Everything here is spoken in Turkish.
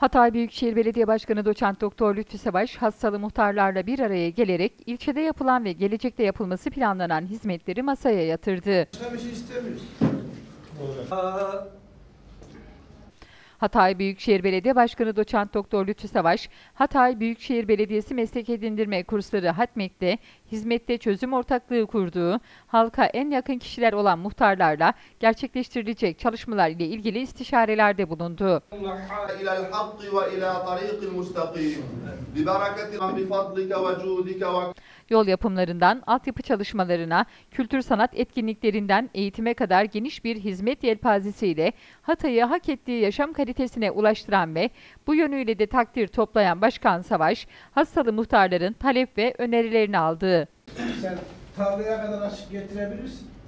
Hatay Büyükşehir Belediye Başkanı Doçent Doktor Lütfü Savaş, hastalı muhtarlarla bir araya gelerek ilçede yapılan ve gelecekte yapılması planlanan hizmetleri masaya yatırdı. Başka bir şey istemiyoruz. Hatay Büyükşehir Belediye Başkanı Doçent Doktor Lütfü Savaş, Hatay Büyükşehir Belediyesi Meslek Edindirme Kursları Hatmek'te hizmette çözüm ortaklığı kurduğu, halka en yakın kişiler olan muhtarlarla gerçekleştirilecek çalışmalar ile ilgili istişarelerde bulundu. Yol yapımlarından altyapı çalışmalarına, kültür sanat etkinliklerinden eğitime kadar geniş bir hizmet yelpazesiyle Hatay'ı hak ettiği yaşam kalitesine ulaştıran ve bu yönüyle de takdir toplayan Başkan Savaş, hastalı muhtarların talep ve önerilerini aldı. Sen tarlaya kadar açık getirebilirsin.